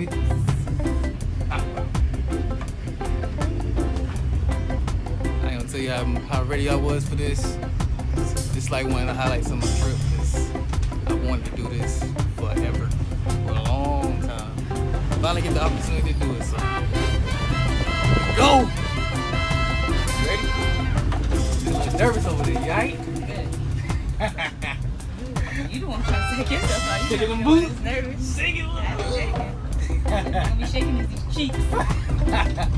activities. I ain't gonna tell you how, how ready I was for this. It's just like one of the highlights of my trip. 'cause I wanted to do this forever, for a long time. Finally get the opportunity to do it, so. Go! Ready? Just a nervous over there, you aight? You the one trying to take yourself out. You Shaking them know you're boots. nervous. Sing it, Gonna be shaking these cheeks.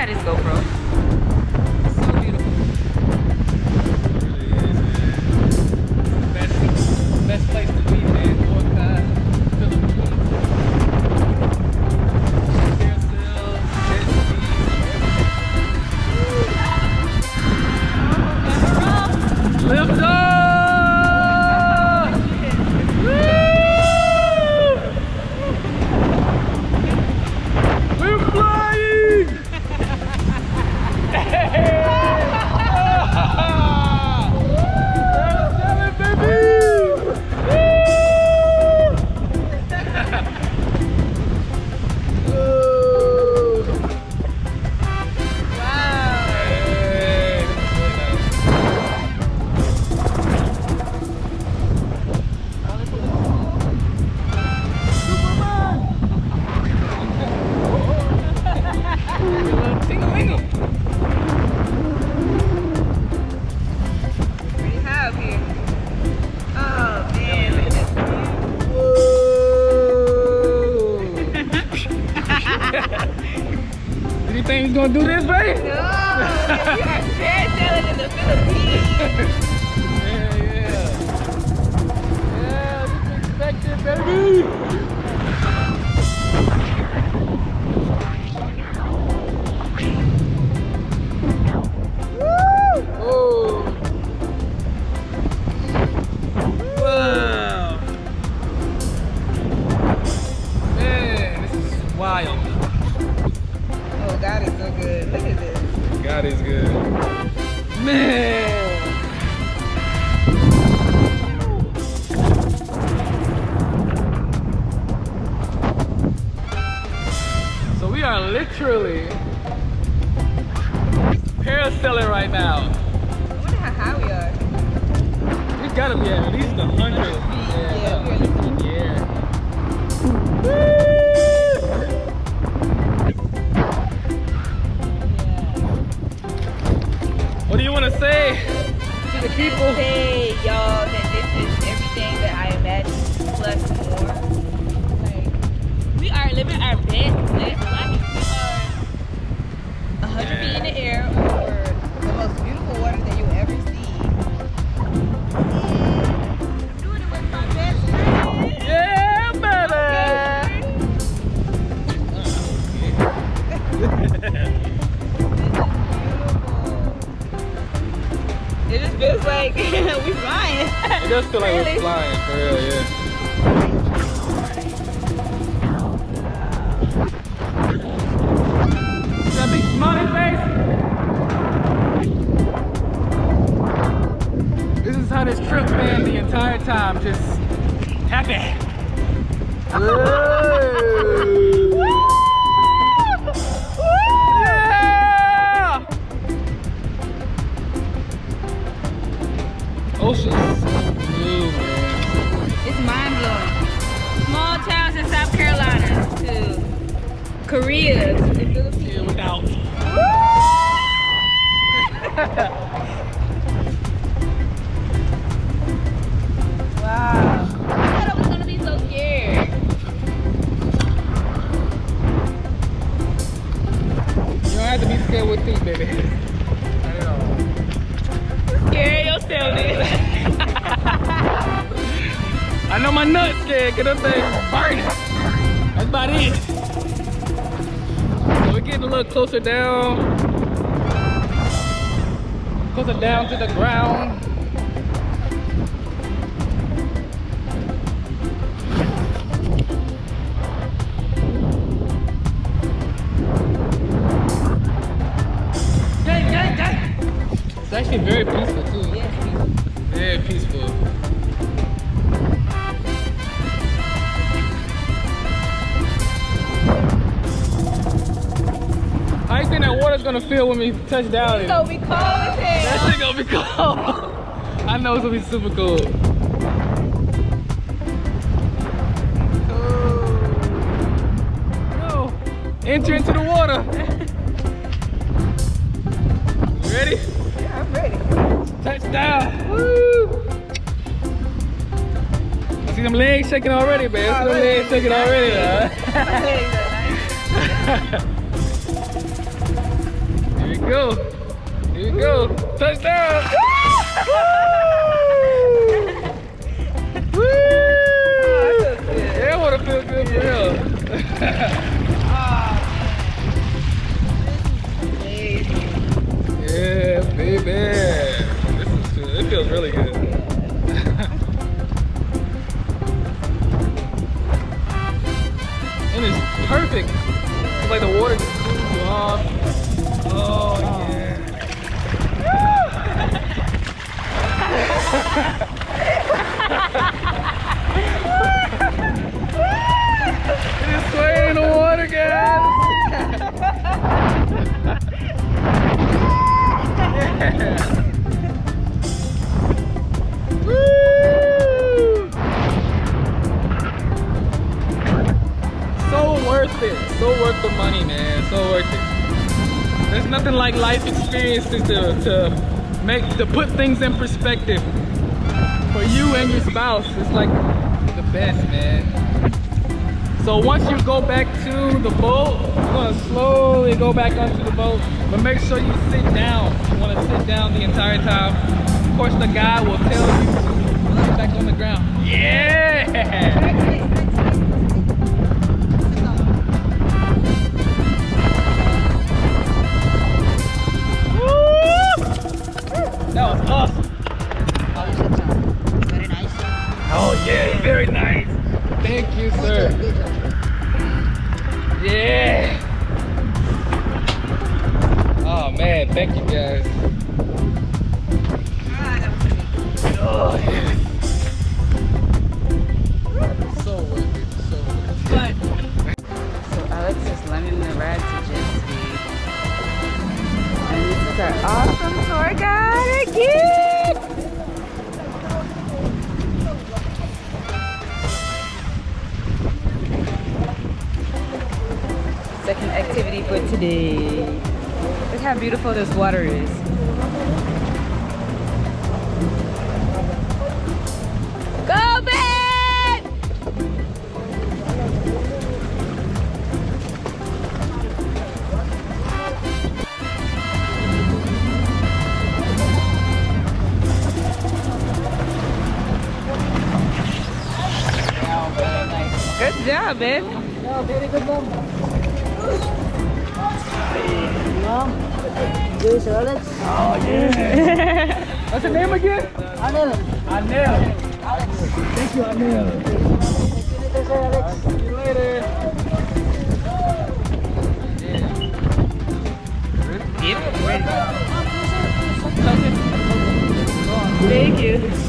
got his GoPro. girl's selling right now. I wonder how high we are. We gotta be at least 100. Yeah. yeah. yeah. yeah. What do you want to say to the people? Hey y'all, that this is everything that I imagined plus more. Like, we are living our best life. We are 100 feet in the air. Does feel like Really? we're flying, for real, yeah. That big smiling face. This is how this trip been the entire time, just happy. Korea to the Philippines. Without. Wow. I thought I was gonna be so scared. You don't have to be scared with me, baby. At all. Scare yourself. I know my nuts scared, cause that thing burning. That's about it. Getting a little closer down. Closer down to the ground. It's actually very peaceful gonna feel when we touch down? It's gonna be cold as That shit gonna be cold. I know it's gonna be super cold. Enter into the water. You ready? Yeah, I'm ready. Touchdown! Woo! I see them legs shaking already, man. See them legs shaking already. huh? Go. Here we go. Touchdown! Woo! Yeah, I want to feel good for real. Ah man. Yeah, baby. This is good. It feels really good. and it's perfect. It's like the water just cools off. Swaying in the water! So worth it. So worth the money, man. So worth it. There's nothing like life experiences to, to make to put things in perspective. For you and your spouse, it's like the best, man. So once you go back to the boat, you're gonna slowly go back onto the boat, but make sure you sit down. You wanna sit down the entire time. Of course, the guy will tell you to get back on the ground. Yeah! That was awesome. Very nice. Oh yeah, very nice. Thank you, sir. Yeah. Oh man, thank you guys. Oh yeah. So worth it. So worth it. So Alex is learning the ride to jet our awesome tour guide again. Second activity for today. Look how beautiful this water is. Job, babe. Yeah, very good, mom. Mom. This Alex. Oh yeah. What's the name again? Anil. Anel. Thank you, Anel. This is Alex. See you later. Thank you.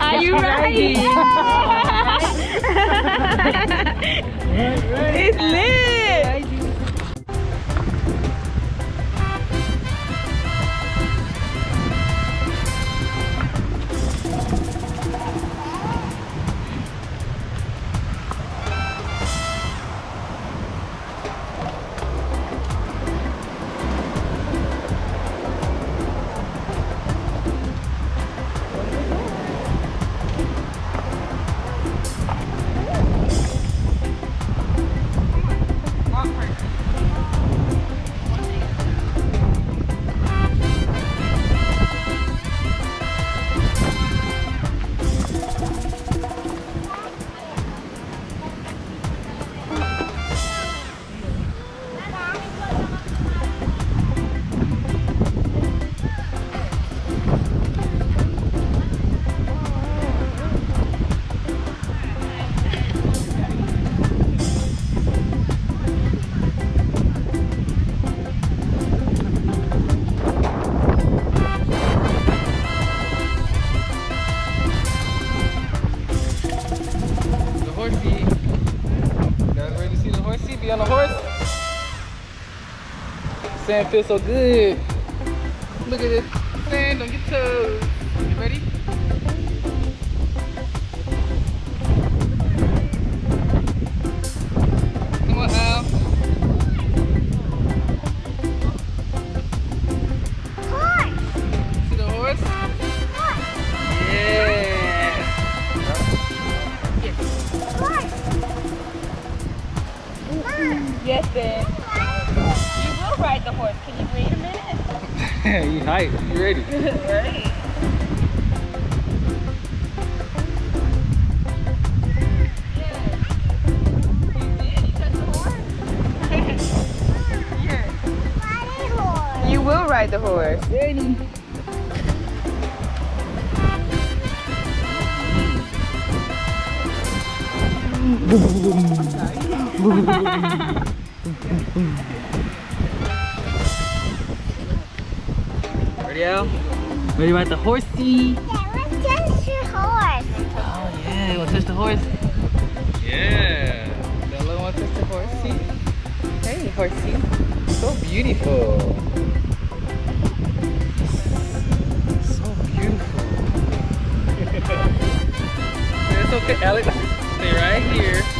Are you ready? it's lit. Sand feels so good. Look at this sand on your toes. You ready? Yes, babe. you hype. You ready? You will ride the horse. Ready. Ready out? Ready about the horsey? Yeah, let's touch the horse. Oh yeah, you wanna touch the horse? Yeah. Bella wanna touch the horsey? Hey horsey. So beautiful. So beautiful. it's okay, Alex. Stay right here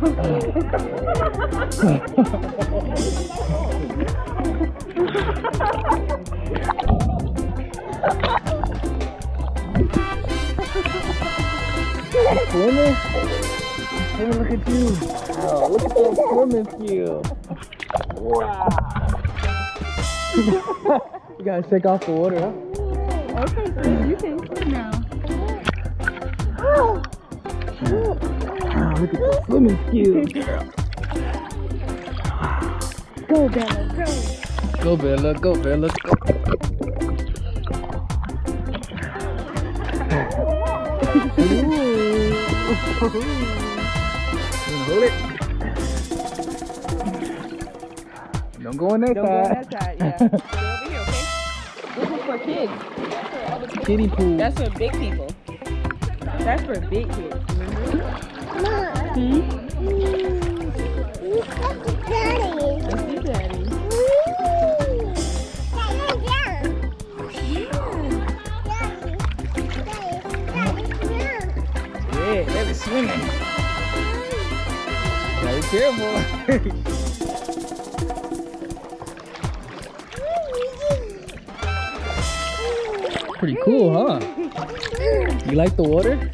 Swimming? Swimming, look at you. Wow, look at those swimming skills. Wow. you gotta shake off the water, huh? Okay, so you can swim now. Look at the swimming skills, girl. Go, Bella, go. Go Bella, go Bella, go. Hold it. Don't go in that Don't go on side. that side, yeah. Over here, okay? This is for kids. Kiddie pool. That's for big people. That's for big kids? See, Daddy. Yeah, swimming. Careful. Pretty cool, huh? You like the water?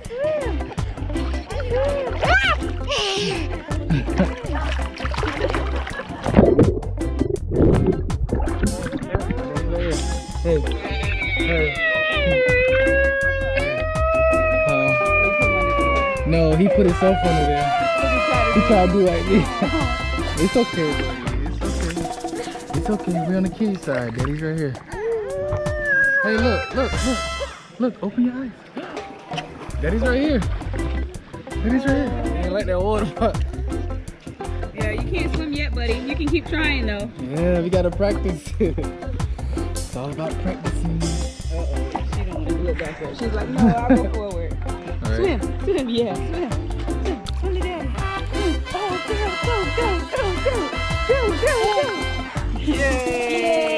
He put himself under there. He tried to do like me. it's okay, buddy. It's okay. It's okay. We're on the kitty side. Daddy's right here. Hey, look, look, look. Look, open your eyes. Daddy's right here. Daddy's right here. You ain't like that water, but Yeah, you can't swim yet, buddy. You can keep trying, though. yeah, we gotta practice. it's all about practicing. it back there. She's like, no, I'll go forward. Swim, swim, yeah, swim. Swim, swim to daddy. Swim. Oh, go, go, go, go, go, go, go. Yay!